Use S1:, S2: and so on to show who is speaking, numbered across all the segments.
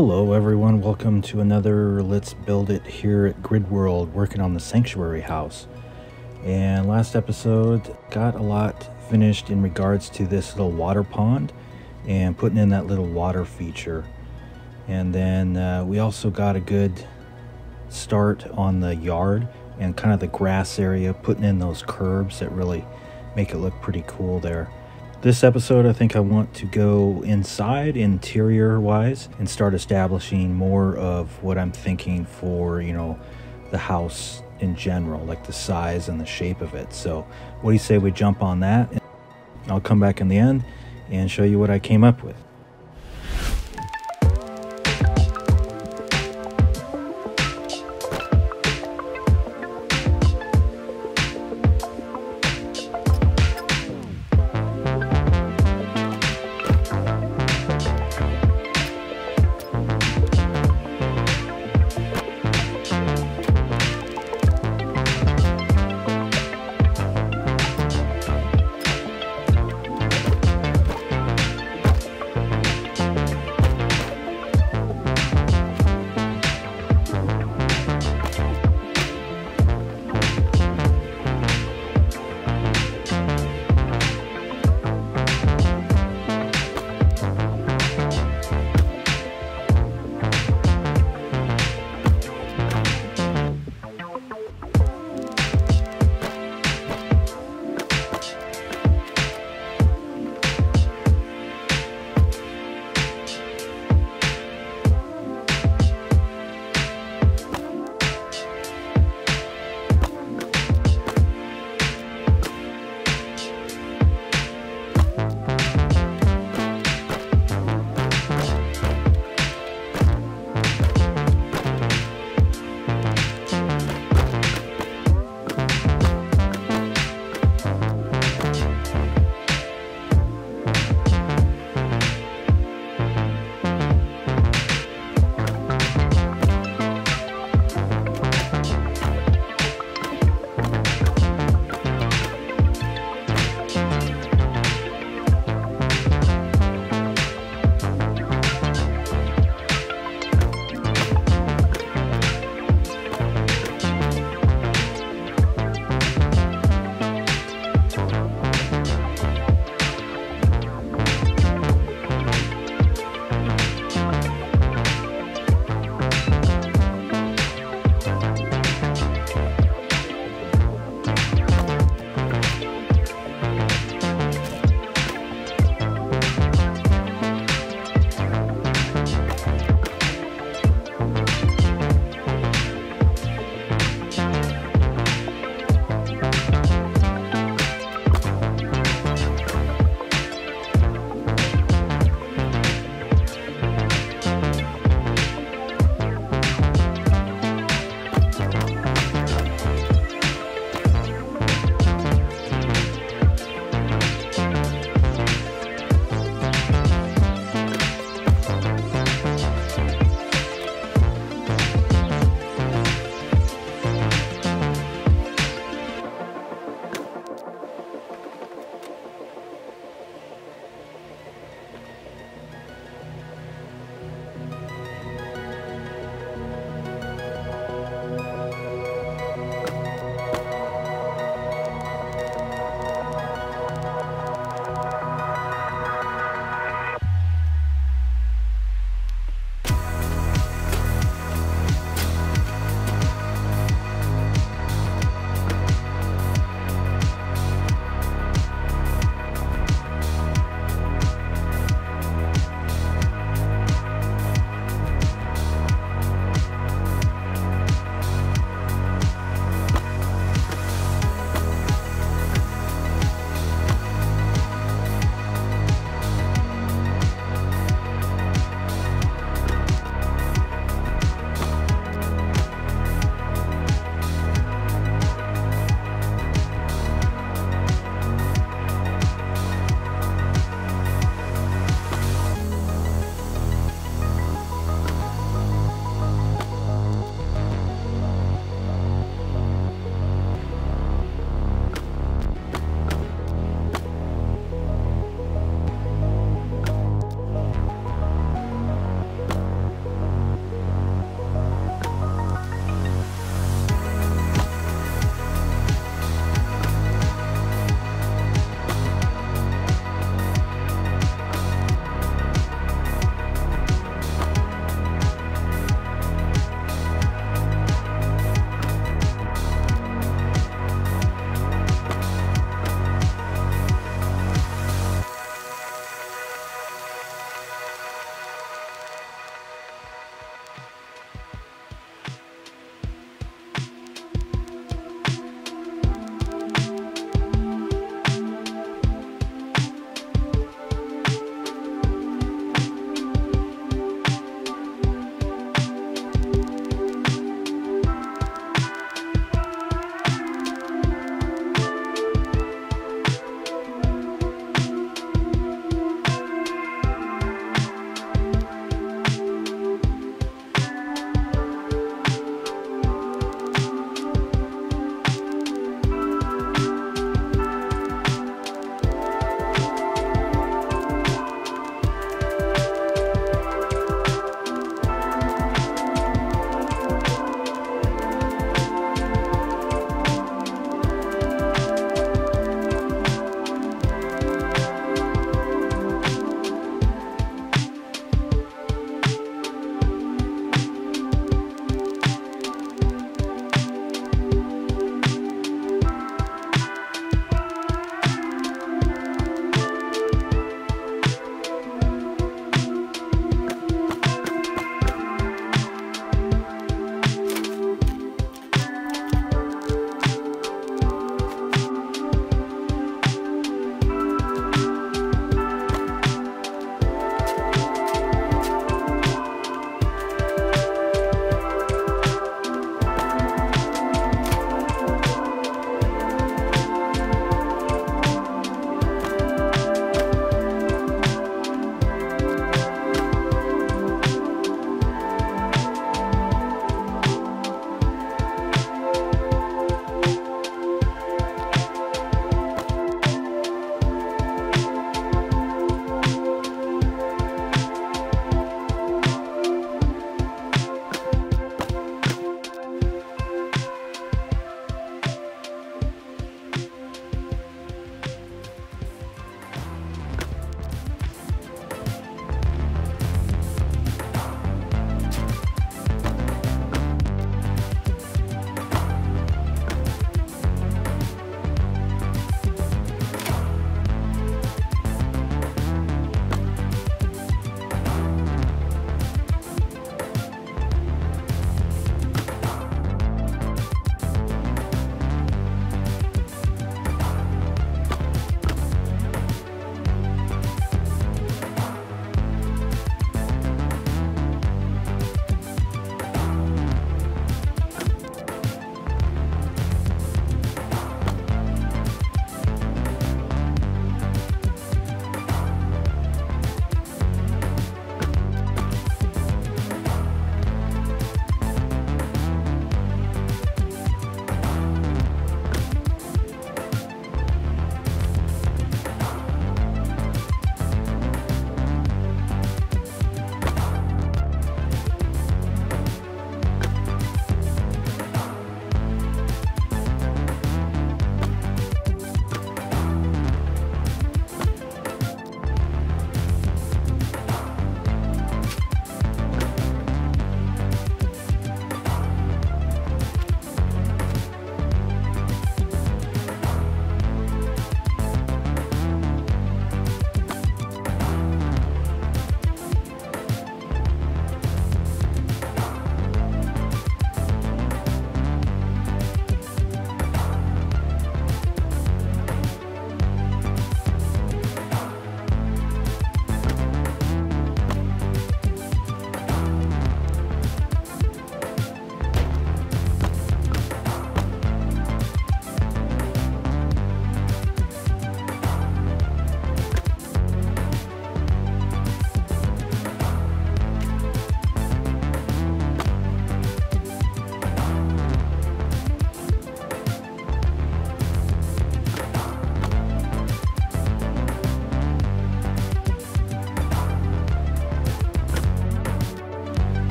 S1: Hello, everyone. Welcome to another Let's Build It here at Grid World, working on the Sanctuary House. And last episode got a lot finished in regards to this little water pond and putting in that little water feature. And then uh, we also got a good start on the yard and kind of the grass area, putting in those curbs that really make it look pretty cool there. This episode, I think I want to go inside, interior wise, and start establishing more of what I'm thinking for, you know, the house in general, like the size and the shape of it. So, what do you say we jump on that? I'll come back in the end and show you what I came up with.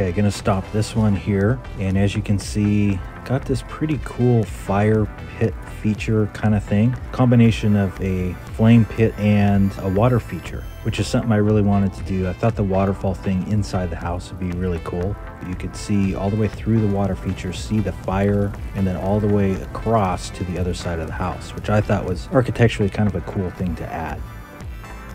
S1: Okay, gonna stop this one here. And as you can see, got this pretty cool fire pit feature kind of thing. Combination of a flame pit and a water feature, which is something I really wanted to do. I thought the waterfall thing inside the house would be really cool. You could see all the way through the water feature, see the fire, and then all the way across to the other side of the house, which I thought was architecturally kind of a cool thing to add.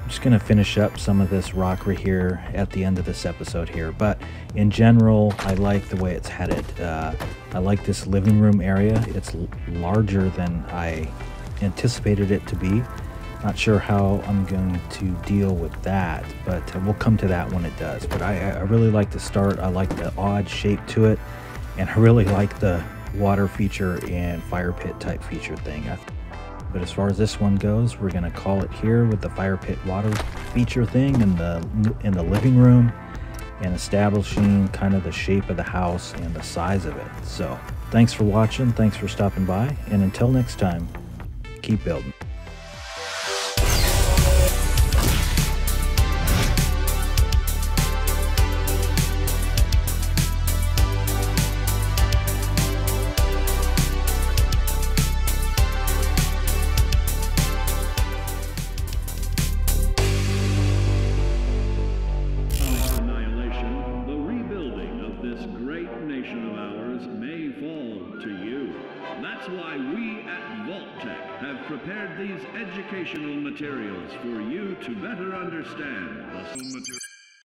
S1: I'm just going to finish up some of this rock right here at the end of this episode here. But in general, I like the way it's headed. Uh, I like this living room area. It's larger than I anticipated it to be. Not sure how I'm going to deal with that, but we'll come to that when it does. But I, I really like the start. I like the odd shape to it, and I really like the water feature and fire pit type feature thing. I but as far as this one goes, we're gonna call it here with the fire pit water feature thing in the in the living room and establishing kind of the shape of the house and the size of it. So thanks for watching, thanks for stopping by, and until next time, keep building.
S2: Materials for you to better understand